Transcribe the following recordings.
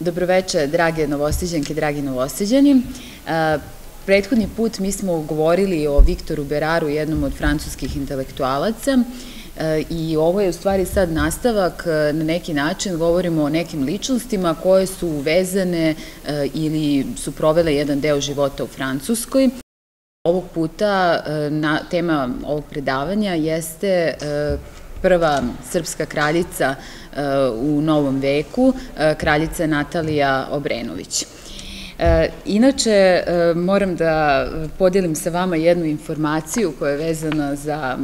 Dobroveče, drage novostiđanke, dragi novostiđani. Prethodni put mi smo govorili o Viktoru Beraru, jednom od francuskih intelektualaca, i ovo je u stvari sad nastavak, na neki način govorimo o nekim ličnostima koje su vezane ili su provele jedan deo života u Francuskoj. Ovog puta tema ovog predavanja jeste prva srpska kraljica e, u Novom veku, e, kraljica Natalija Obrenović. E, inače, moram da podijelim sa vama jednu informaciju koja je vezana za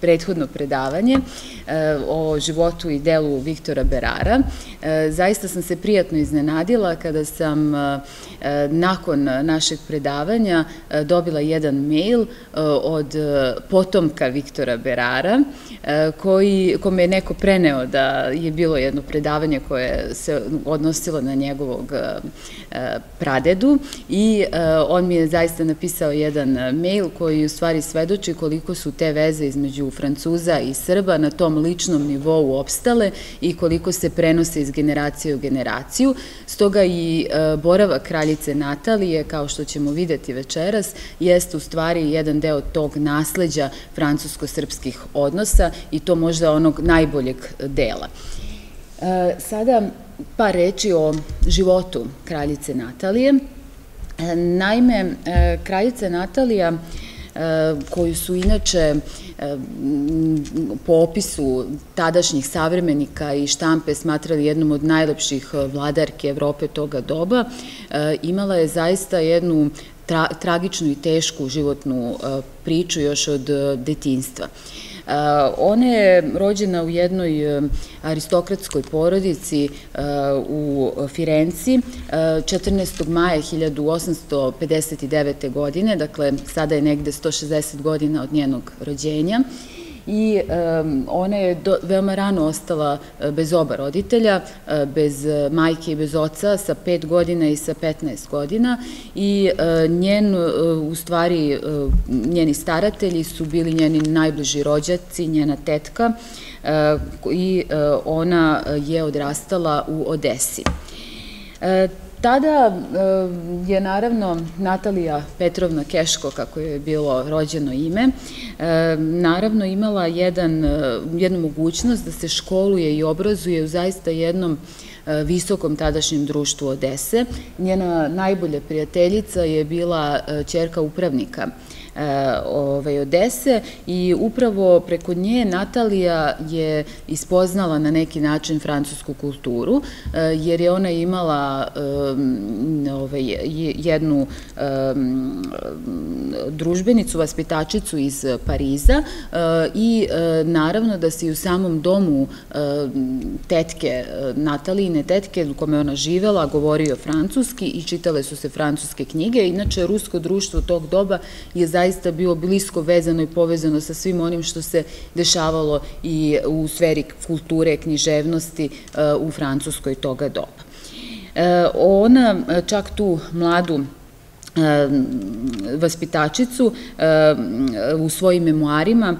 prethodno predavanje e, o životu i delu Viktora Berara. E, zaista sam se prijatno iznenadila kada sam e, nakon našeg predavanja dobila jedan mail od potomka Viktora Berara, koji, kome je neko preneo da je bilo jedno predavanje koje se odnosilo na njegovog pradedu i on mi je zaista napisao jedan mail koji u stvari svedoči koliko su te veze između Francuza i Srba na tom ličnom nivou opstale i koliko se prenose iz generacije u generaciju. Stoga i e, borava kraljice Natalije, kao što ćemo videti večeras, jeste u stvari jedan deo tog nasleđa francusko-srpskih odnosa i to možda onog najboljeg dela. E, sada par reči o životu kraljice Natalije. E, naime, kraljica Natalija koju su inače po opisu tadašnjih savremenika i štampe smatrali jednom od najlepših vladarke Evrope toga doba, imala je zaista jednu tragičnu i tešku životnu priču još od detinstva. Ona je rođena u jednoj e, aristokratskoj porodici e, u Firenci 14. maja 1859. godine, dakle sada je negde 160 godina od njenog rođenja i ona je veoma rano ostala e, bez oba roditelja, e, bez e, majke i bez oca sa 5 godina i sa 15 godina i njen, u stvari, njeni staratelji su bili njeni najbliži rođaci, njena tetka i ona je odrastala u Odesi. Tada eh, je naravno Natalija Petrovna Keško, kako je bilo rođeno ime, eh, naravno imala jedan, eh, jednu mogućnost da se školuje i obrazuje u zaista jednom visokom tadašnjem društvu Odese. Njena najbolja prijateljica je bila čerka upravnika ovaj, Odese i upravo preko nje Natalija je ispoznala na neki način francusku kulturu, e, jer je ona imala ovaj, jednu družbenicu, vaspitačicu iz Pariza e, i e, naravno da se i u samom domu tetke, Natalijine tetke u kome ona živela, govorio francuski i čitale su se francuske knjige. Inače, rusko društvo tog doba je zaista zaista bilo blisko vezano i povezano sa svim onim što se dešavalo i u sferi kulture, književnosti e, u Francuskoj toga doba. E, ona čak tu mladu vaspitačicu u svojim memoarima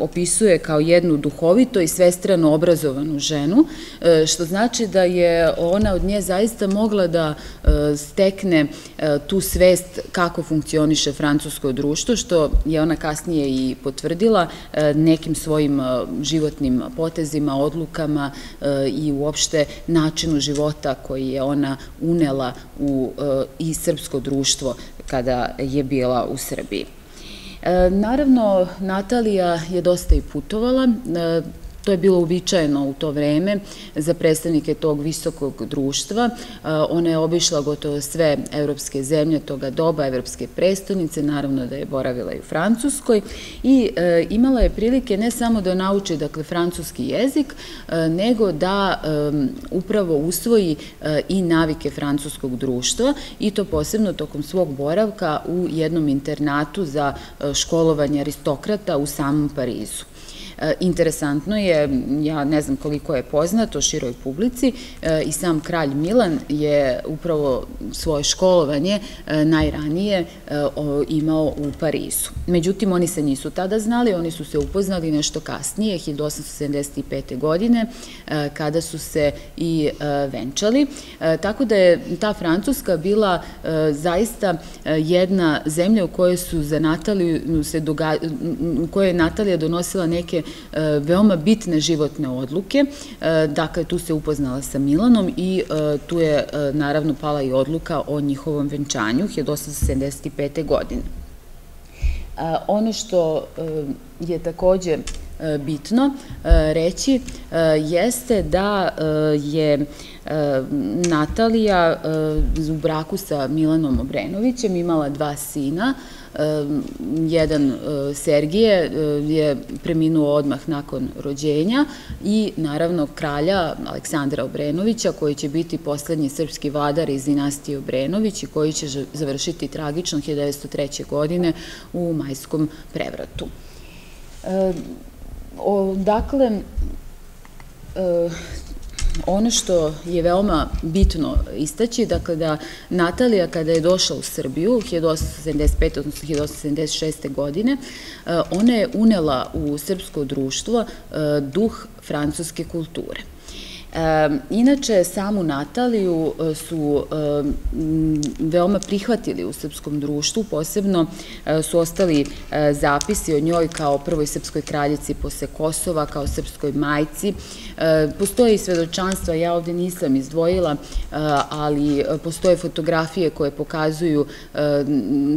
opisuje kao jednu duhovito i svestrano obrazovanu ženu, što znači da je ona od nje zaista mogla da stekne tu svest kako funkcioniše francusko društvo, što je ona kasnije i potvrdila nekim svojim životnim potezima, odlukama i uopšte načinu života koji je ona unela u i srpsko društvo društvo kada je bila u Srbiji. E, naravno, Natalija je dosta i putovala, e, To je bilo uobičajeno u to vreme za predstavnike tog visokog društva. Ona je obišla gotovo sve evropske zemlje toga doba, evropske prestonice, naravno da je boravila i u Francuskoj i e, imala je prilike ne samo da nauči dakle, francuski jezik, e, nego da upravo usvoji e, i navike francuskog društva i to posebno tokom svog boravka u jednom internatu za školovanje aristokrata u samom Parizu. Interesantno je, ja ne znam koliko je poznato široj publici, i sam kralj Milan je upravo svoje školovanje najranije imao u Parizu. Međutim, oni se nisu tada znali, oni su se upoznali nešto kasnije, 1875. godine, kada su se i venčali. Tako da je ta Francuska bila zaista jedna zemlja u kojoj su za Nataliju se u kojoj je Natalija donosila neke veoma bitne životne odluke. Dakle, tu se upoznala sa Milanom i tu je naravno pala i odluka o njihovom venčanju 1875. godine. Ono što je takođe bitno reći jeste da je Natalija u braku sa Milanom Obrenovićem imala dva sina, jedan Sergije je preminuo odmah nakon rođenja i naravno kralja Aleksandra Obrenovića koji će biti poslednji srpski vladar iz dinastije Obrenović i koji će završiti tragično 1903. godine u majskom prevratu. Dakle, ono što je veoma bitno istaći, dakle da Natalija kada je došla u Srbiju 1875. odnosno 1876. godine, ona je unela u srpsko društvo duh francuske kulture. Inače, samu Nataliju e, su veoma prihvatili u srpskom društvu, posebno e, su ostali e, zapisi o njoj kao prvoj srpskoj kraljici posle Kosova, kao srpskoj majci. Postoje i svedočanstva, ja ovde nisam izdvojila, ali postoje fotografije koje pokazuju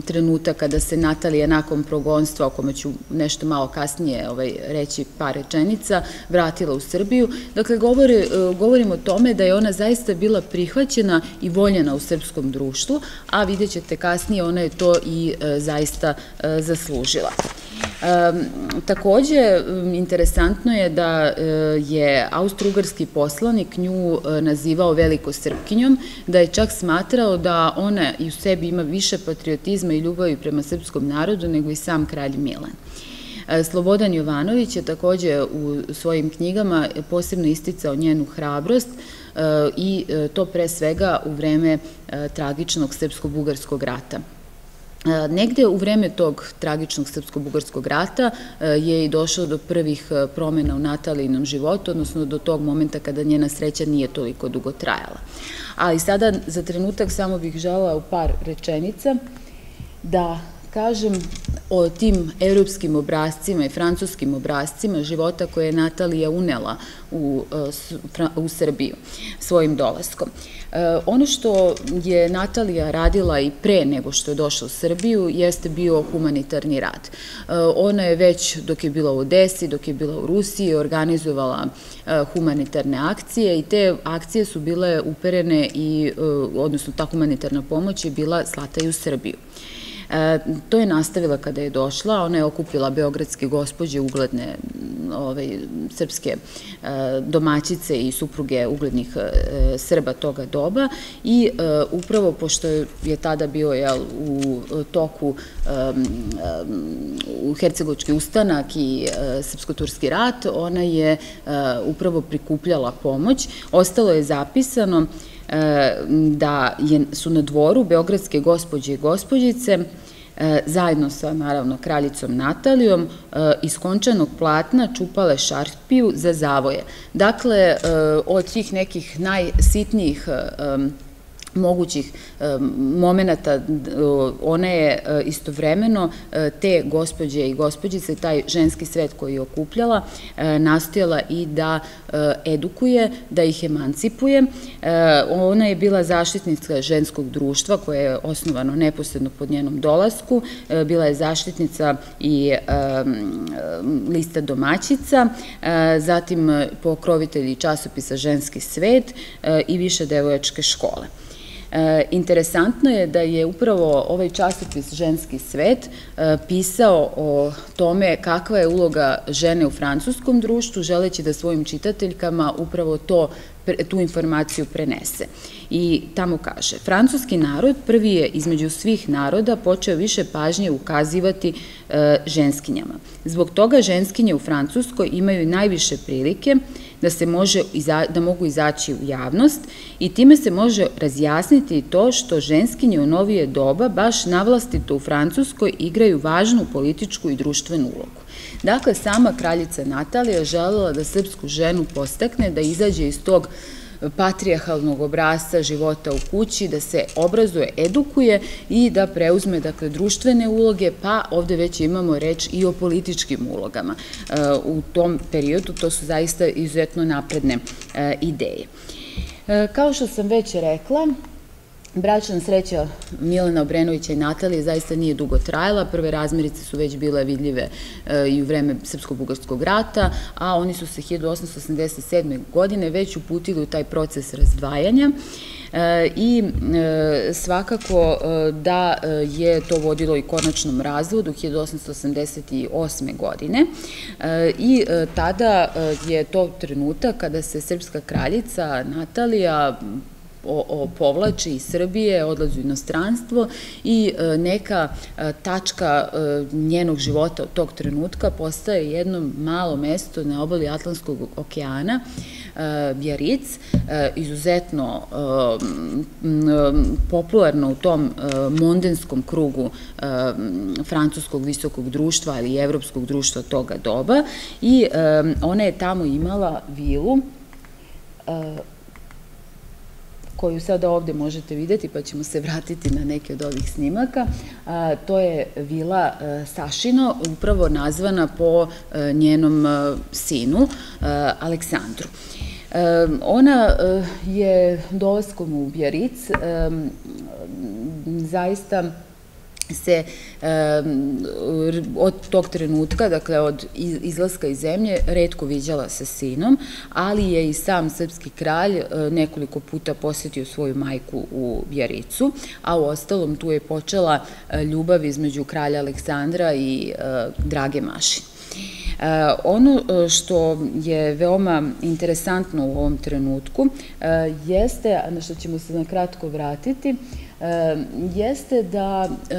trenutak kada se Natalija nakon progonstva, o kome ću nešto malo kasnije ovaj, reći par rečenica, vratila u Srbiju. Dakle, govore govorim o tome da je ona zaista bila prihvaćena i voljena u srpskom društvu, a vidjet ćete kasnije, ona je to i e, zaista e, zaslužila. Takođe, interesantno je da e, je austro-ugarski poslanik nju nazivao veliko srpkinjom, da je čak smatrao da ona i u sebi ima više patriotizma i ljubavi prema srpskom narodu nego i sam kralj Milan. E, Slobodan Jovanović je takođe u svojim knjigama posebno isticao njenu hrabrost e, i e, to pre svega u vreme tragičnog srpsko-bugarskog rata. Negde u vreme tog tragičnog srpsko-bugarskog rata je i došlo do prvih promena u Natalijinom životu, odnosno do tog momenta kada njena sreća nije toliko dugo trajala. Ali sada za trenutak samo bih žela u par rečenica da kažem o tim evropskim obrazcima i francuskim obrazcima života koje je Natalija unela u, e, u Srbiju svojim dolaskom. E, ono što je Natalija radila i pre nego što je došla u Srbiju jeste bio humanitarni rad. E, ona je već dok je bila u Odesi, dok je bila u Rusiji, organizovala humanitarne akcije i te akcije su bile uperene i, odnosno ta humanitarna pomoć je bila slata i u Srbiju. E, to je nastavila kada je došla, ona je okupila beogradske gospođe, ugledne ovaj, srpske e, domaćice i supruge uglednih e, Srba toga doba i upravo pošto je tada bio u toku u Hercegovački ustanak i Srpsko-Turski rat, ona je upravo prikupljala pomoć. Ostalo je zapisano da su na dvoru Beogradske gospođe i gospođice e, zajedno sa, naravno, kraljicom Natalijom e, iz končanog platna čupale šarpiju za zavoje. Dakle, e, od tih nekih najsitnijih mogućih momenta, ona je e, istovremeno e, te gospođe i gospođice, taj ženski svet koji je okupljala, e, nastojala i da edukuje, da ih emancipuje. Ona je bila zaštitnica ženskog društva koje je osnovano neposredno pod njenom dolasku, bila je zaštitnica i lista domaćica, zatim pokrovitelji časopisa Ženski svet i više devojačke škole. E, interesantno je da je upravo ovaj časopis Ženski svet e, pisao o tome kakva je uloga žene u francuskom društvu, želeći da svojim čitateljkama upravo to tu informaciju prenese. I tamo kaže, francuski narod prvi je između svih naroda počeo više pažnje ukazivati e, ženskinjama. Zbog toga ženskinje u Francuskoj imaju najviše prilike da se može, da mogu izaći u javnost i time se može razjasniti to što ženskinje u novije doba baš navlastito u Francuskoj igraju važnu političku i društvenu ulogu. Dakle, sama kraljica Natalija želela da srpsku ženu postekne da izađe iz tog patrijahalnog obrasca života u kući, da se obrazuje, edukuje i da preuzme dakle, društvene uloge, pa ovde već imamo reč i o političkim ulogama. E, u tom periodu to su zaista izuzetno napredne e, ideje. E, kao što sam već rekla, Bračna sreća Milena Obrenovića i Natalije zaista nije dugo trajala. Prve razmirice su već bile vidljive e, i u vreme Srpsko-Bugarskog rata, a oni su se 1887. godine već uputili u taj proces razdvajanja e, i e, svakako da je to vodilo i konačnom razvodu 1888. godine i tada je to trenutak kada se srpska kraljica Natalija o, povlači iz Srbije, odlazi u inostranstvo i e, neka e, tačka e, njenog života od tog trenutka postaje jedno malo mesto na obali Atlantskog okeana, Bjaric, izuzetno popularno u tom mondenskom krugu francuskog visokog društva ili evropskog društva toga doba i ona je tamo imala vilu koju sada ovde možete videti, pa ćemo se vratiti na neke od ovih snimaka. To je vila e, Sašino, upravo nazvana po e, njenom e, sinu, Aleksandru. Ona je dolaskom u Bjaric zaista se od tog trenutka, dakle od izlaska iz zemlje, redko viđala sa sinom, ali je i sam srpski kralj e, nekoliko puta posetio svoju majku u Bjaricu, a u ostalom tu je počela e, ljubav između kralja Aleksandra i e, Drage Mašin. Ono što je veoma interesantno u ovom trenutku jeste, na što ćemo se na kratko vratiti, jeste da e,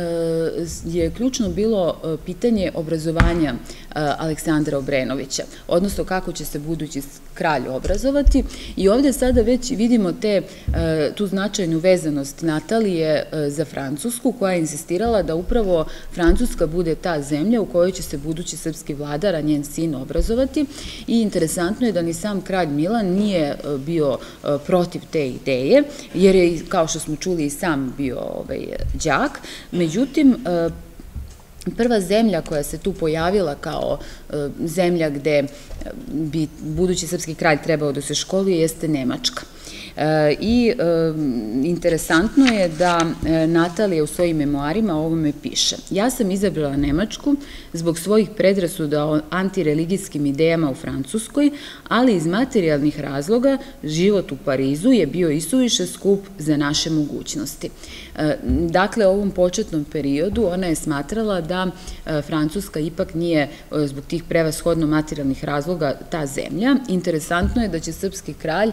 je ključno bilo e, pitanje obrazovanja e, Aleksandra Obrenovića, odnosno kako će se budući kralj obrazovati i ovde sada već vidimo te, tu značajnu vezanost Natalije za Francusku koja je insistirala da upravo Francuska bude ta zemlja u kojoj će se budući srpski vladar, a njen sin obrazovati i interesantno je da ni sam kralj Milan nije bio protiv te ideje, jer je, kao što smo čuli i sam bio ovaj, đak. Međutim, e, prva zemlja koja se tu pojavila kao e, zemlja gde bi budući srpski kralj trebao da se školuje jeste Nemačka. E, I e, interesantno je da e, Natalija u svojim memoarima o ovome piše. Ja sam izabrala Nemačku zbog svojih predrasuda o antireligijskim idejama u Francuskoj, ali iz materijalnih razloga život u Parizu je bio isuviše skup za naše mogućnosti. Dakle, u ovom početnom periodu ona je smatrala da Francuska ipak nije zbog tih prevashodno materijalnih razloga ta zemlja. Interesantno je da će srpski kralj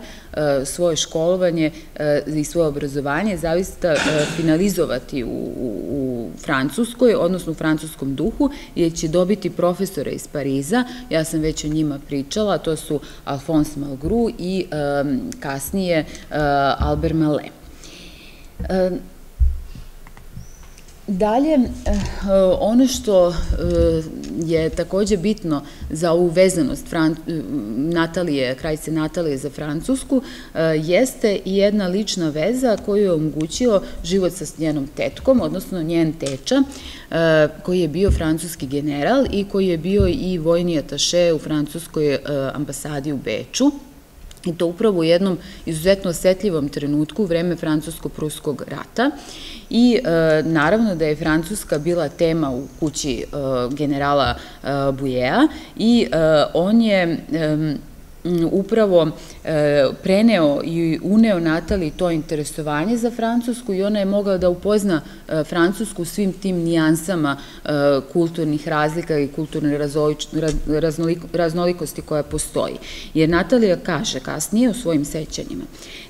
svoje školovanje e, i svoje obrazovanje zaista e, finalizovati u, u, Francuskoj, odnosno u francuskom duhu, jer će dobiti profesore iz Pariza, ja sam već o njima pričala, to su Alphonse Malgru i e, kasnije Albert Mallet. Dalje, eh, ono što eh, je takođe bitno za ovu vezanost Natalije, krajce Natalije za Francusku, eh, jeste i jedna lična veza koju je omogućio život sa njenom tetkom, odnosno njen teča, koji je bio francuski general i koji je bio i vojni ataše u francuskoj ambasadi u Beču. I to upravo u jednom izuzetno osetljivom trenutku vreme Francusko-Pruskog rata i e, naravno da je Francuska bila tema u kući e, generala e, Bujeja i on je upravo e, preneo i uneo Natali to interesovanje za Francusku i ona je mogla da upozna e, Francusku svim tim nijansama e, kulturnih razlika i kulturne raznolikosti koja postoji. Jer Natalija kaže kasnije u svojim sećanjima,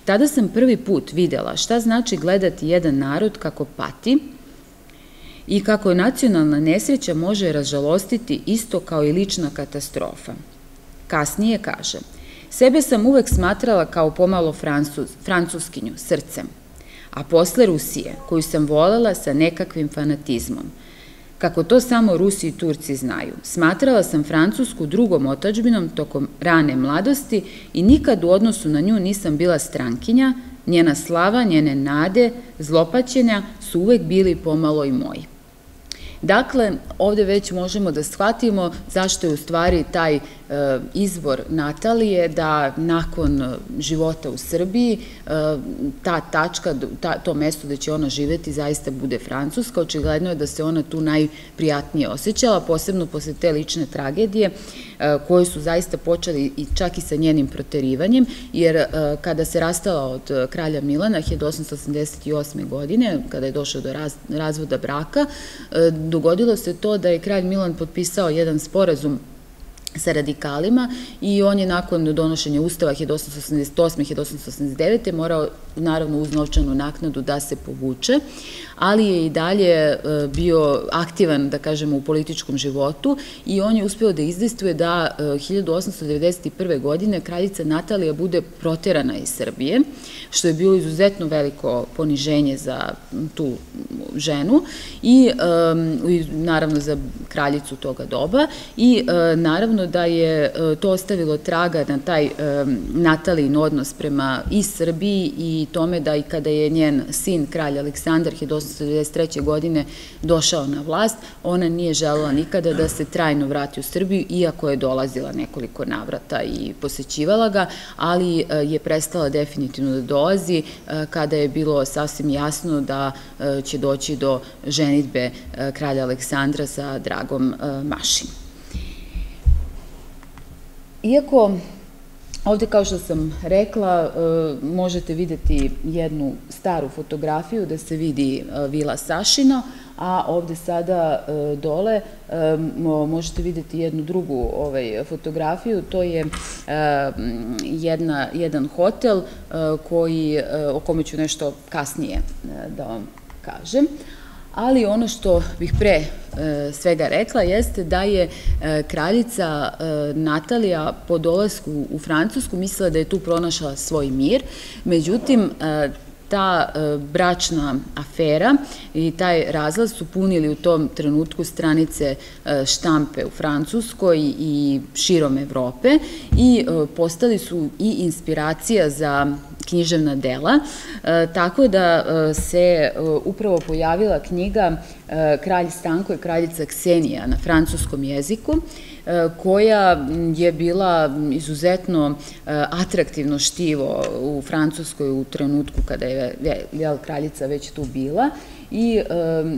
tada sam prvi put videla šta znači gledati jedan narod kako pati, i kako nacionalna nesreća može razžalostiti isto kao i lična katastrofa. Kasnije kaže, sebe sam uvek smatrala kao pomalo francus, francuskinju, srcem, a posle Rusije, koju sam volela sa nekakvim fanatizmom. Kako to samo Rusi i Turci znaju, smatrala sam Francusku drugom otačbinom tokom rane mladosti i nikad u odnosu na nju nisam bila strankinja, njena slava, njene nade, zlopaćenja su uvek bili pomalo i moji. Dakle, ovde već možemo da shvatimo zašto je u stvari taj e, izbor Natalije da nakon života u Srbiji e, ta tačka, to mesto gde će ona živeti zaista bude Francuska. Očigledno je da se ona tu najprijatnije osjećala, posebno posle te lične tragedije e, koje su zaista počeli i čak i sa njenim proterivanjem, jer kada se rastala od kralja Milana 1888. godine, kada je došao do razvoda braka, dogodilo se to da je kralj Milan potpisao jedan sporazum sa radikalima i on je nakon donošenja Ustava 1888. 1889. morao naravno uz novčanu naknadu da se povuče, ali je i dalje e, bio aktivan, da kažemo, u političkom životu i on je uspeo da izdestuje da 1891. E, godine kraljica Natalija bude proterana iz Srbije, što je bilo izuzetno veliko poniženje za tu ženu i naravno za kraljicu toga doba i e, naravno da je to ostavilo traga na taj Natalijin odnos prema i Srbiji i tome da i kada je njen sin, kralj Aleksandar 1893. godine došao na vlast, ona nije želela nikada da se trajno vrati u Srbiju, iako je dolazila nekoliko navrata i posećivala ga, ali e, je prestala definitivno da dolazi e, kada je bilo sasvim jasno da e, će doći do ženitbe kralja Aleksandra sa Dragom Mašim. Iako Ovde, kao što sam rekla, e, možete videti jednu staru fotografiju da se vidi e, vila Sašino, a ovde sada e, dole možete videti jednu drugu ovaj, fotografiju, to je jedna, jedan hotel koji, o kome ću nešto kasnije da vam kažem ali ono što bih pre e, svega rekla jeste da je e, kraljica e, Natalija po dolasku u Francusku mislila da je tu pronašla svoj mir, međutim ta bračna afera i taj razlaz su punili u tom trenutku stranice štampe u Francuskoj i širom Evrope i postali su i inspiracija za književna dela, e, tako da e, se e, upravo pojavila knjiga Kralj Stanko i kraljica Ksenija na francuskom jeziku, koja je bila izuzetno atraktivno štivo u Francuskoj u trenutku kada je kraljica već tu bila i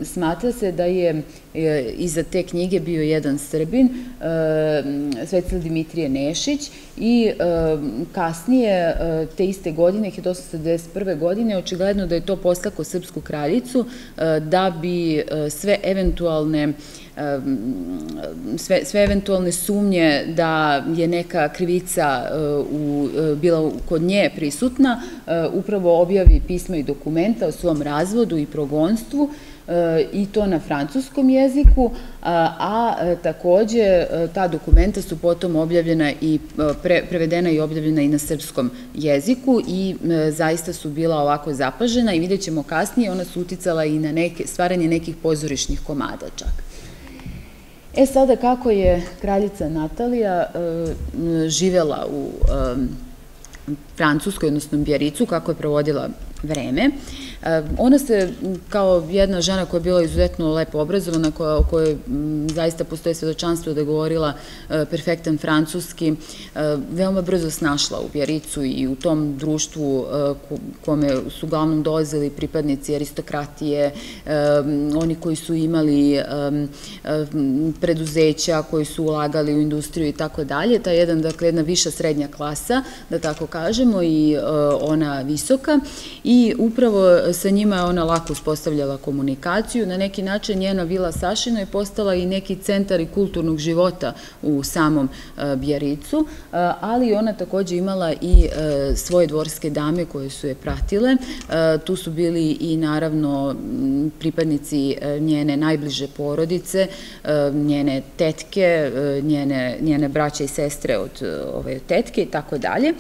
smatra se da je iza te knjige bio jedan Srbin, Svecla Dimitrije Nešić i kasnije te iste godine, 1891. godine, očigledno da je to poslako srpsku kraljicu da bi sve eventualne sve, sve eventualne sumnje da je neka krivica u, bila kod nje prisutna, upravo objavi pisma i dokumenta o svom razvodu i progonstvu i to na francuskom jeziku, a takođe ta dokumenta su potom objavljena i prevedena i objavljena i na srpskom jeziku i zaista su bila ovako zapažena i vidjet ćemo kasnije, ona su uticala i na neke, stvaranje nekih pozorišnih komada čak. E sada kako je kraljica Natalija živela u Francuskoj, odnosno Bjericu, kako je provodila vreme. Ona se, kao jedna žena koja je bila izuzetno lepo obrazovana, koja, o kojoj zaista postoje svedočanstvo da je govorila perfektan francuski, veoma brzo snašla u Bjericu i u tom društvu kome su uglavnom dolazili pripadnici aristokratije, oni koji su imali preduzeća, koji su ulagali u industriju i tako dalje, ta jedan, dakle, jedna viša srednja klasa, da tako kažemo, i ona visoka. I upravo sa njima je ona lako uspostavljala komunikaciju. Na neki način njena vila Sašina je postala i neki centar i kulturnog života u samom Bjericu, ali ona takođe imala i svoje dvorske dame koje su je pratile. Tu su bili i naravno pripadnici njene najbliže porodice, njene tetke, njene, njene braće i sestre od ove tetke i tako dalje.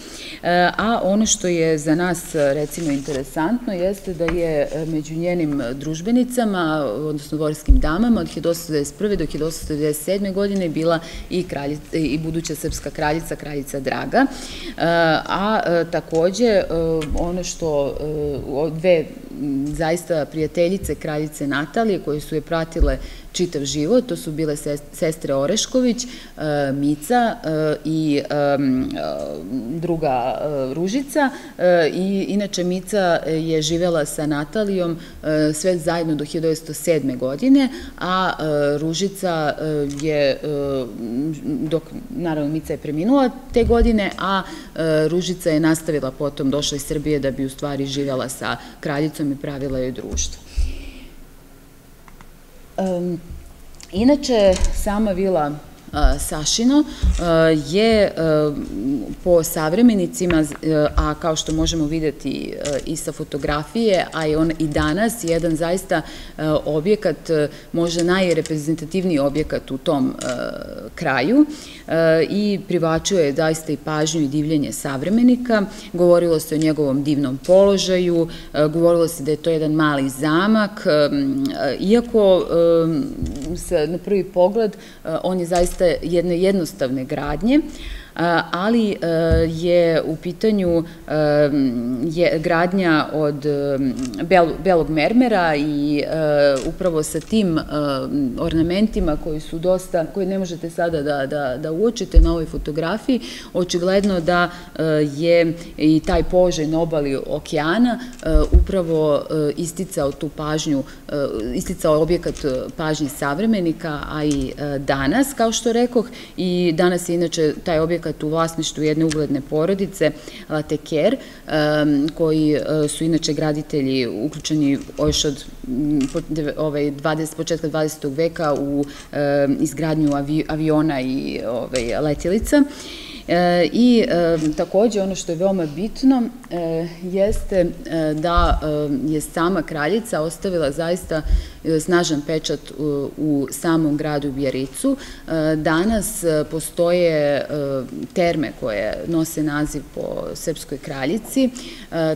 A ono što je za nas recimo interesantno jeste da je među njenim družbenicama, odnosno dvorskim damama od 1891. do 1897. godine bila i, kraljica, i buduća srpska kraljica, kraljica Draga. A takođe ono što dve zaista prijateljice kraljice Natalije koje su je pratile čitav život. To su bile sestre Orešković, e, Mica e, i e, druga Ružica. I inače Mica je živela sa Natalijom sve zajedno do 1907. godine, a Ružica je, dok naravno Mica je preminula te godine, a Ružica je nastavila potom, došla iz Srbije da bi u stvari živela sa kraljicom i pravila joj društvo. Inače, sama vila Sašino je po savremenicima, a kao što možemo videti i sa fotografije, a je on i danas jedan zaista objekat, možda najreprezentativniji objekat u tom kraju i privačuje zaista i pažnju i divljenje savremenika. Govorilo se o njegovom divnom položaju, govorilo se da je to jedan mali zamak, iako na prvi pogled on je zaista jedne jednostavne gradnje, ali e, je u pitanju e, gradnja od belog mermera i upravo sa tim ornamentima koji su dosta, koje ne možete sada da, da, da uočite na ovoj fotografiji, očigledno da je i taj položaj na obali okeana upravo isticao tu pažnju, isticao objekat pažnje savremenika, a i danas, kao što rekoh, i danas je inače taj objekat objekat u vlasništvu jedne ugledne porodice, Lateker, koji e, su inače graditelji uključeni još od ovaj, 20, početka 20. veka u izgradnju aviona i ovaj, letjelica. E, I takođe ono što je veoma bitno e, jeste da je sama kraljica ostavila zaista snažan pečat u, samom gradu Bjericu. Danas postoje terme koje nose naziv po srpskoj kraljici.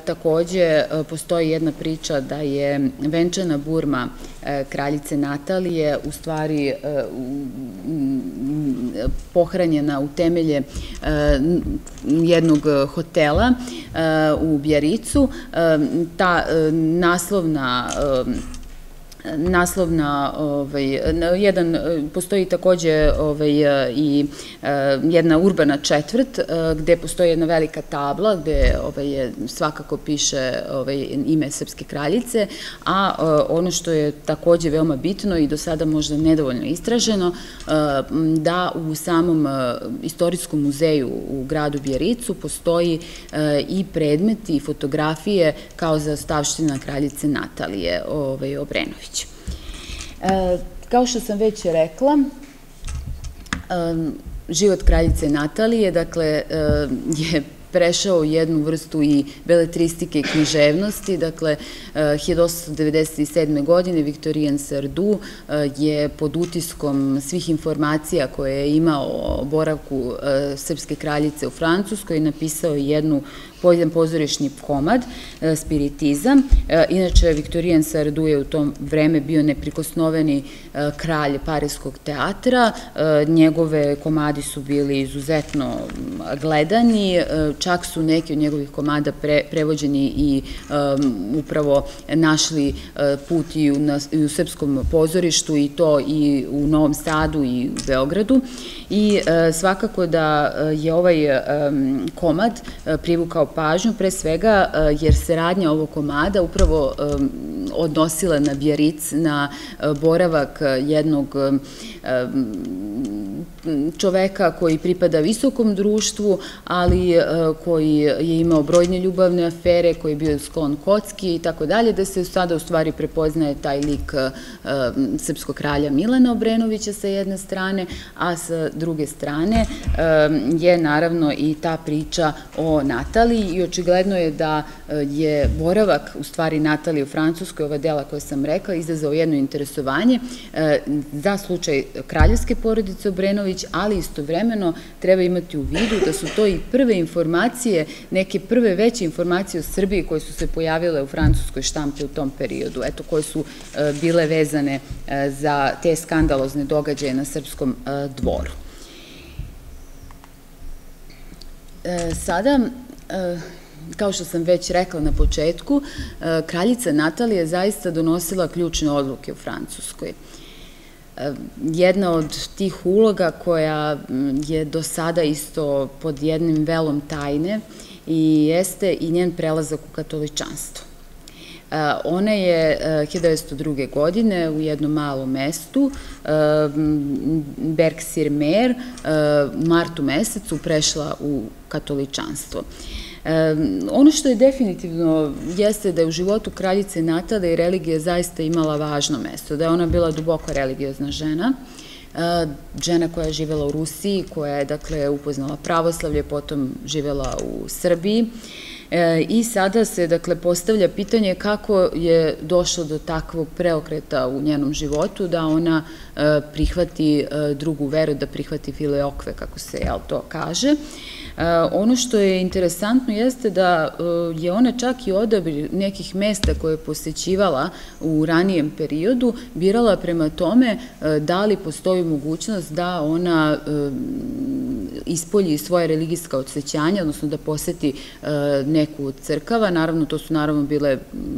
Takođe postoji jedna priča da je venčana burma kraljice Natalije u stvari pohranjena u temelje jednog hotela u Bjericu. Ta naslovna naslovna, ovaj, jedan, postoji takođe ovaj, i jedna urbana četvrt gde postoji jedna velika tabla gde ovaj, svakako piše ovaj, ime Srpske kraljice, a ono što je takođe veoma bitno i do sada možda nedovoljno istraženo, da u samom istorijskom muzeju u gradu Bjericu postoji i predmeti i fotografije kao za stavština kraljice Natalije ovaj, Obrenović. E, kao što sam već rekla, život kraljice Natalije, dakle, e, je prešao jednu vrstu i beletristike i književnosti. Dakle, 1897. Eh, godine Viktorijan Sardu eh, je pod utiskom svih informacija koje je imao o boravku eh, srpske kraljice u Francuskoj napisao jednu jedan pozorišni komad, spiritizam. Inače, Viktorijan Sardu je u tom vreme bio neprikosnoveni kralj Parijskog teatra, njegove komadi su bili izuzetno gledani, čak su neki od njegovih komada prevođeni i upravo našli put i u srpskom pozorištu i to i u Novom Sadu i u Beogradu i e, svakako da e, je ovaj e, komad privukao pažnju, pre svega jer se radnja ovog komada upravo odnosila na Bjeric, na boravak jednog čoveka koji pripada visokom društvu, ali koji je imao brojne ljubavne afere, koji je bio sklon kocki i tako dalje, da se sada u stvari prepoznaje taj lik srpskog kralja Milana Obrenovića sa jedne strane, a sa druge strane je naravno i ta priča o Nataliji i očigledno je da je boravak u stvari Natalije u Francuskoj, ova dela koja sam rekla, izazao jedno interesovanje za slučaj kraljevske porodice Obrenović, ali istovremeno treba imati u vidu da su to i prve informacije, neke prve veće informacije o Srbiji koje su se pojavile u francuskoj štampi u tom periodu, eto, koje su eh, bile vezane za te skandalozne događaje na srpskom dvoru. E, sada, e, kao što sam već rekla na početku, e, kraljica Natalija zaista donosila ključne odluke u Francuskoj. Jedna od tih uloga koja je do sada isto pod jednim velom tajne i jeste i njen prelazak u katoličanstvo. Ona je 1902. godine u jednom malom mestu, Bergsir-Mer, u martu mesecu prešla u katoličanstvo. Ono što je definitivno jeste da je u životu kraljice Natada i religija zaista imala važno mesto, da je ona bila duboko religiozna žena, žena koja je živela u Rusiji, koja je dakle upoznala pravoslavlje, potom živela u Srbiji, I sada se, dakle, postavlja pitanje kako je došlo do takvog preokreta u njenom životu, da ona prihvati drugu veru, da prihvati fileokve, kako se jel, to kaže. Ono što je interesantno jeste da je ona čak i odabir nekih mesta koje je posećivala u ranijem periodu birala prema tome da li postoji mogućnost da ona ispolji svoje religijska odsvećanja, odnosno da poseti neku od crkava, naravno to su naravno bile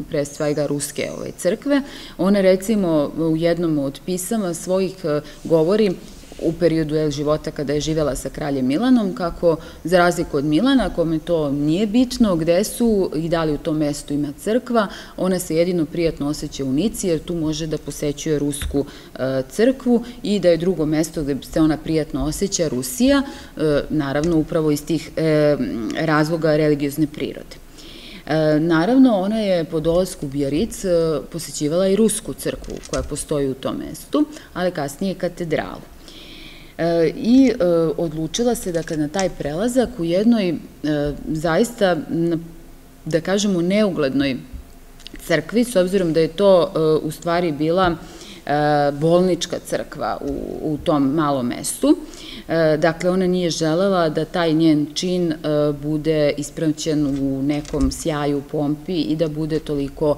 pre svega ruske ove crkve. Ona recimo u jednom od pisama svojih govori u periodu života kada je živela sa kraljem Milanom, kako za razliku od Milana, kome to nije bitno, gde su i da li u tom mestu ima crkva, ona se jedino prijatno osjeća u Nici, jer tu može da posećuje Rusku e, crkvu i da je drugo mesto gde se ona prijatno osjeća Rusija, e, naravno upravo iz tih e, razloga religiozne prirode. Naravno, ona je po dolazku u Bijaric posećivala i Rusku crkvu koja postoji u tom mestu, ali kasnije katedralu i e, odlučila se dakle na taj prelazak u jednoj e, zaista da kažemo neuglednoj crkvi s obzirom da je to e, u stvari bila bolnička crkva u, u tom malom mestu. Dakle, ona nije želela da taj njen čin bude ispravćen u nekom sjaju, pompi i da bude toliko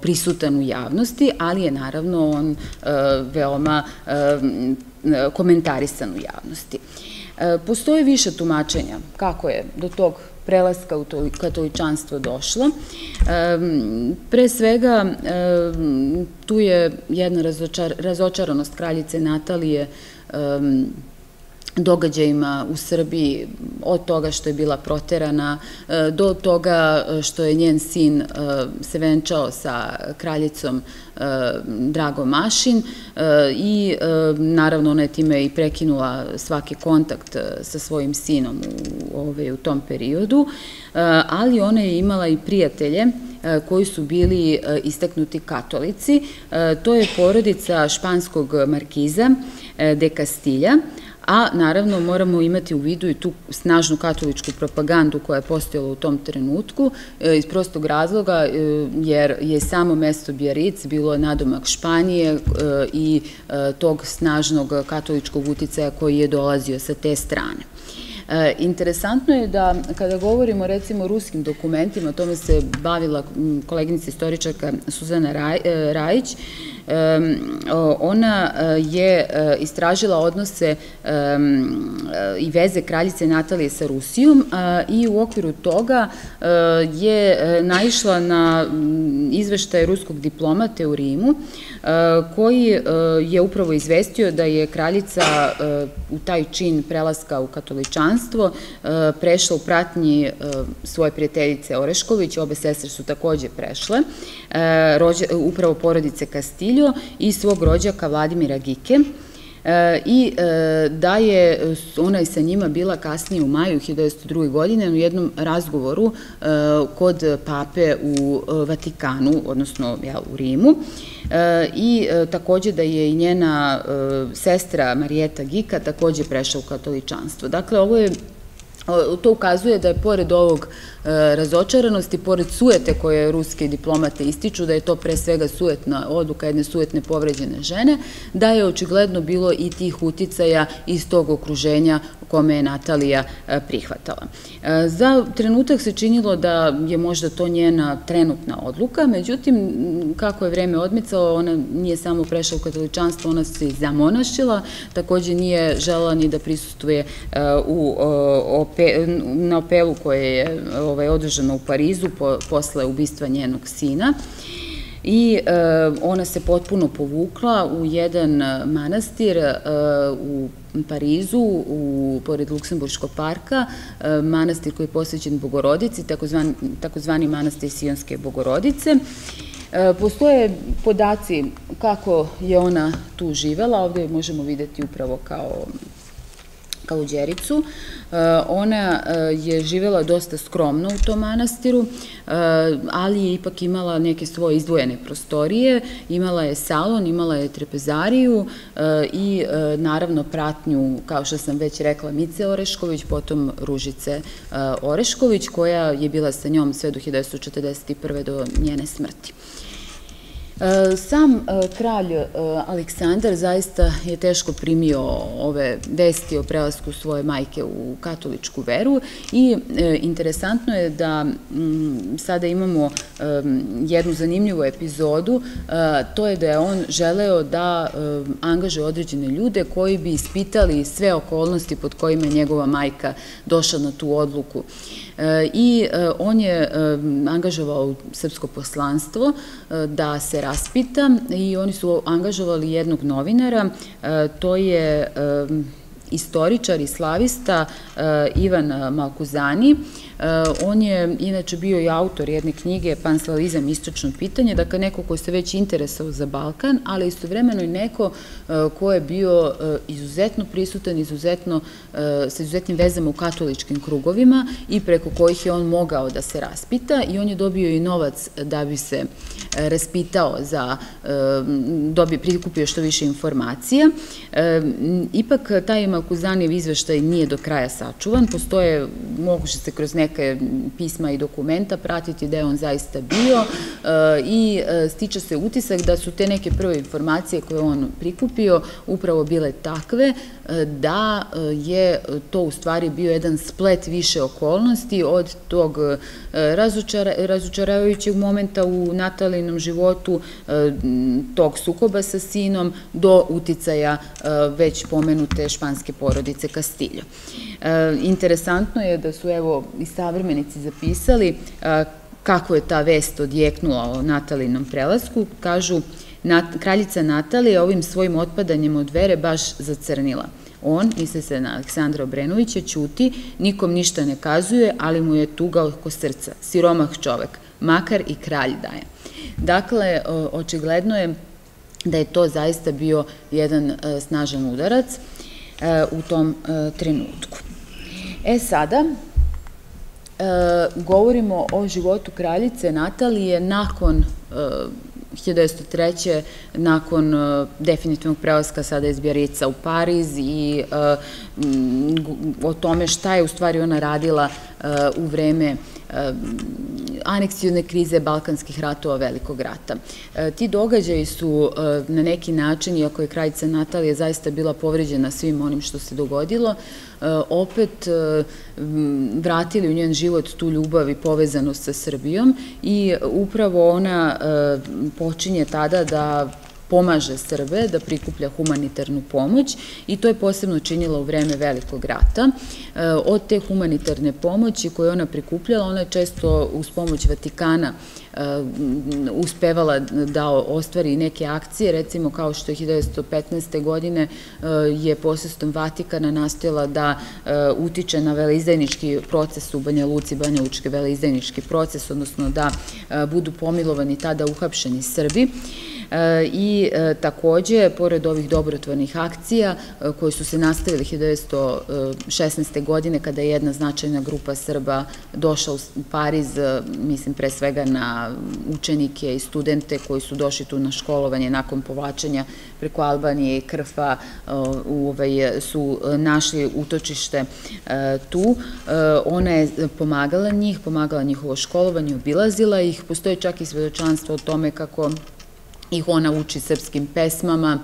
prisutan u javnosti, ali je naravno on veoma komentarisan u javnosti. E, postoje više tumačenja kako je do tog prelaska u katoličanstvo došlo. E, pre svega, e, tu je jedna razočaranost kraljice Natalije događajima u Srbiji, od toga što je bila proterana, e, do toga e, što je njen sin e, se venčao sa kraljicom Drago Mašin i naravno ona je time i prekinula svaki kontakt sa svojim sinom u, ovaj, u tom periodu, ali ona je imala i prijatelje koji su bili istaknuti katolici. To je porodica španskog markiza de Castilja, a naravno moramo imati u vidu i tu snažnu katoličku propagandu koja je postojala u tom trenutku e, iz prostog razloga e, jer je samo mesto Bjaric bilo nadomak Španije e, i tog snažnog katoličkog uticaja koji je dolazio sa te strane. Interesantno je da kada govorimo recimo o ruskim dokumentima, tome se bavila koleginica istoričarka Suzana Rajić, ona je istražila odnose i veze kraljice Natalije sa Rusijom i u okviru toga je naišla na izveštaje ruskog diplomate u Rimu, koji je upravo izvestio da je kraljica u taj čin prelaska u katoličanstvo prešla u pratnji svoje prijateljice Orešković, obe sestre su takođe prešle, upravo porodice Kastiljo i svog rođaka Vladimira Gike, E, i e, da je ona i sa njima bila kasnije u maju 1902. godine u jednom razgovoru e, kod pape u Vatikanu, odnosno u Rimu i takođe da je i njena sestra Marijeta Gika takođe prešla u katoličanstvo. Dakle, ovo je To ukazuje da je pored ovog E, razočaranosti, pored sujete koje ruske diplomate ističu, da je to pre svega sujetna odluka jedne sujetne povređene žene, da je očigledno bilo i tih uticaja iz tog okruženja kome je Natalija e, prihvatala. E, za trenutak se činilo da je možda to njena trenutna odluka, međutim, kako je vreme odmicalo, ona nije samo prešla u katoličanstvo, ona se zamonašila, takođe nije žela ni da prisustuje u, na opelu koje je ovaj, u Parizu po, posle ubistva njenog sina i e, ona se potpuno povukla u jedan e, manastir e, u Parizu, u, pored Luksemburškog parka, manastir koji je posvećen Bogorodici, takozvani, takozvani manastir Sionske Bogorodice. Postoje podaci kako je ona tu živela, ovde možemo videti upravo kao Kaluđericu. E, ona e, je živela dosta skromno u tom manastiru, e, ali je ipak imala neke svoje izdvojene prostorije, imala je salon, imala je trepezariju i naravno pratnju, kao što sam već rekla, Mice Orešković, potom Ružice Orešković, koja je bila sa njom sve do 1941. do njene smrti. E, sam e, kralj e, Aleksandar zaista je teško primio ove vesti o prelasku svoje majke u katoličku veru i interesantno je da sada imamo jednu zanimljivu epizodu, to je da je on želeo da angaže određene ljude koji bi ispitali sve okolnosti pod kojima je njegova majka došla na tu odluku. I on je angažovao srpsko poslanstvo da se raspita i oni su angažovali jednog novinara, e, to je istoričar i slavista e, Ivan Malkuzani, on je inače bio i autor jedne knjige Panslalizam istočno pitanje, dakle neko ko se već interesao za Balkan, ali istovremeno i neko eh, ko je bio eh, izuzetno prisutan, izuzetno, sa izuzetnim vezama u katoličkim krugovima i preko kojih je on mogao da se raspita i on je dobio i novac da bi se raspitao za, dobio, prikupio što više informacija. Ipak taj Malkuzanijev izveštaj nije do kraja sačuvan, postoje, moguće se kroz neke neke pisma i dokumenta, pratiti da je on zaista bio e, i e, stiče se utisak da su te neke prve informacije koje on prikupio upravo bile takve e, da je to u stvari bio jedan splet više okolnosti od tog razočaravajućeg momenta u Natalinom životu, tog sukoba sa sinom, do uticaja već pomenute španske porodice Kastiljo. Interesantno je da su evo i savremenici zapisali kako je ta vest odjeknula o Natalinom prelasku. Kažu, kraljica Natalija ovim svojim otpadanjem od vere baš zacrnila. On, misle se na Aleksandra Obrenovića, ćuti, nikom ništa ne kazuje, ali mu je tuga oko srca. Siromah čovek, makar i kralj daje. Dakle, očigledno je da je to zaista bio jedan e, snažan udarac e, u tom e, trenutku. E sada, govorimo o životu kraljice Natalije nakon 1903. E, nakon e, definitivnog prelaska sada iz Bjerica u Pariz i o tome šta je u stvari ona radila u vreme aneksijone krize balkanskih ratova velikog rata. Ti događaji su na neki način, iako je kraljica Natalija zaista bila povređena svim onim što se dogodilo, opet vratili u njen život tu ljubav i povezanost sa Srbijom i upravo ona počinje tada da pomaže Srbe da prikuplja humanitarnu pomoć i to je posebno činila u vreme Velikog rata. E, od te humanitarne pomoći koje ona prikupljala, ona je često uz pomoć Vatikana uspevala da ostvari neke akcije, recimo kao što je 1915. godine e, je posestom Vatikana nastojala da utiče na veleizdajnički proces u Banja Luci, Banja Lučke veleizdajnički proces, odnosno da budu pomilovani tada uhapšeni Srbi. I takođe, pored ovih dobrotvornih akcija koje su se nastavili 1916. godine kada je jedna značajna grupa Srba došla u Pariz, mislim pre svega na učenike i studente koji su došli tu na školovanje nakon povlačenja preko Albanije i Krfa ovaj, su našli utočište tu. Ona je pomagala njih, pomagala njihovo školovanje, obilazila ih. Postoje čak i svedočanstvo o tome kako ih ona uči srpskim pesmama.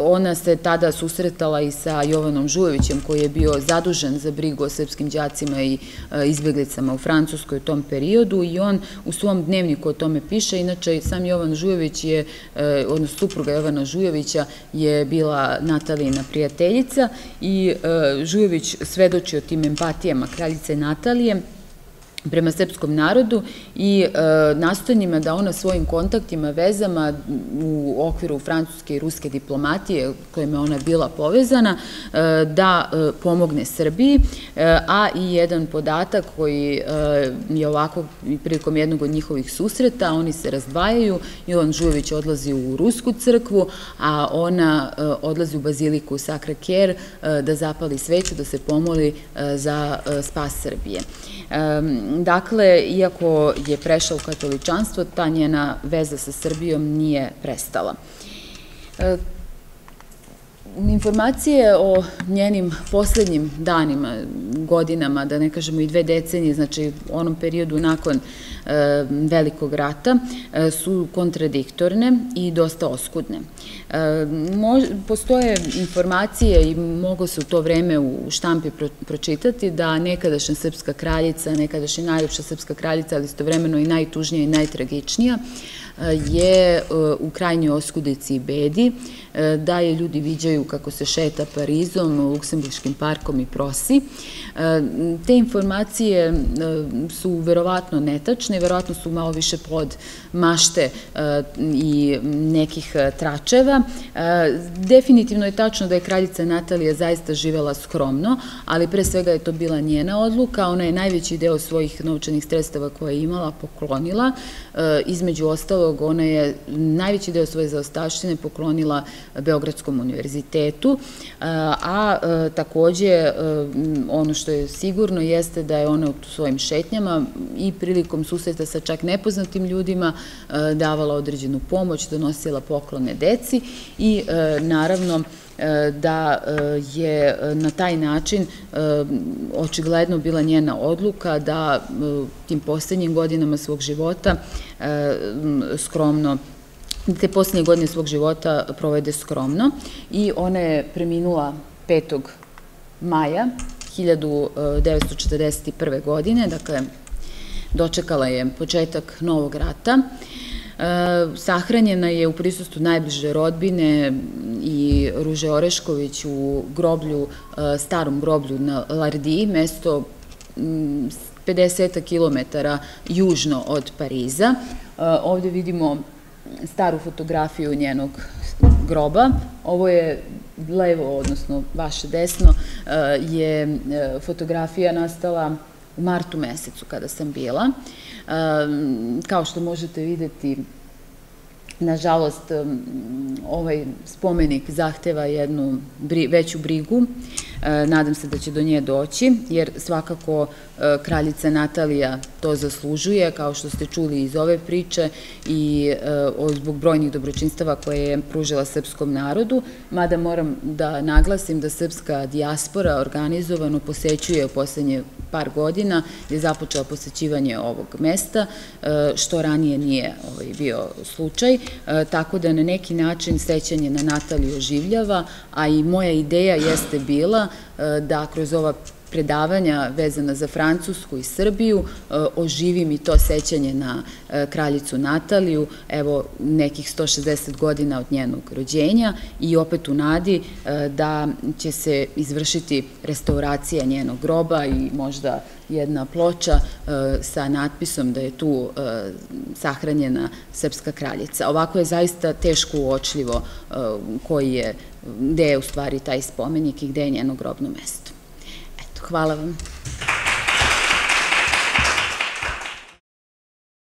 Ona se tada susretala i sa Jovanom Žujovićem koji je bio zadužen za brigu o srpskim džacima i e, izbjeglicama u Francuskoj u tom periodu i on u svom dnevniku o tome piše. Inače, sam Jovan Žujović je, e, odnosno supruga Jovana Žujovića je bila Natalijina prijateljica i e, Žujović svedoči o tim empatijama kraljice Natalije prema srpskom narodu i e, da ona svojim kontaktima, vezama u okviru francuske i ruske diplomatije kojima ona bila povezana, e, da e, pomogne Srbiji, e, a i jedan podatak koji je ovako prilikom jednog od njihovih susreta, oni se razdvajaju, Jovan Žujović odlazi u Rusku crkvu, a ona odlazi u baziliku Sakra Kjer da zapali sveću, da se pomoli za spas Srbije. Dakle, iako je prešla u katoličanstvo, ta njena veza sa Srbijom nije prestala. E, informacije o njenim poslednjim danima, godinama, da ne kažemo i dve decenije, znači u onom periodu nakon e, velikog rata, e, su kontradiktorne i dosta oskudne. Postoje informacije i mogo se u to vreme u štampi pročitati da nekadašnja srpska kraljica, nekadašnja najljepša srpska kraljica, ali istovremeno i najtužnija i najtragičnija, je e, u krajnjoj oskudici i bedi, e, da je ljudi viđaju kako se šeta Parizom, Luksemburškim parkom i prosi. E, te informacije su verovatno netačne, verovatno su malo više pod mašte i nekih tračeva. Definitivno je tačno da je kraljica Natalija zaista živela skromno, ali pre svega je to bila njena odluka. Ona je najveći deo svojih novčanih sredstava koje je imala poklonila. Između ostalo ostalog, ona je najveći deo svoje zaostavštine poklonila Beogradskom univerzitetu, a takođe ono što je sigurno jeste da je ona u svojim šetnjama i prilikom susreta sa čak nepoznatim ljudima davala određenu pomoć, donosila poklone deci i naravno da je na taj način očigledno bila njena odluka da tim poslednjim godinama svog života skromno te poslednje godine svog života provede skromno i ona je preminula 5. maja 1941. godine, dakle dočekala je početak novog rata. Sahranjena je u prisustvu najbliže rodbine i Ruže Orešković u groblju, starom groblju na Lardiji, mesto 50 km južno od Pariza. Ovde vidimo staru fotografiju njenog groba. Ovo je levo, odnosno vaše desno, je fotografija nastala u martu mesecu kada sam bila. Kao što možete videti, Nažalost, ovaj spomenik zahteva jednu veću brigu. E, nadam se da će do nje doći, jer svakako e, kraljica Natalija to zaslužuje, kao što ste čuli iz ove priče i e, zbog brojnih dobročinstava koje je pružila srpskom narodu, mada moram da naglasim da srpska dijaspora organizovano posećuje u poslednje par godina, je započela posećivanje ovog mesta, što ranije nije ovaj, bio slučaj, tako da na neki način sećanje na Nataliju oživljava, a i moja ideja jeste bila da kroz ova predavanja vezana za Francusku i Srbiju, e, oživim i to sećanje na e, kraljicu Nataliju, evo nekih 160 godina od njenog rođenja i opet u nadi e, da će se izvršiti restauracija njenog groba i možda jedna ploča sa natpisom da je tu sahranjena srpska kraljica. Ovako je zaista teško uočljivo koji je, gde je u stvari taj spomenik i gde je njeno grobno mesto. Hvala vam.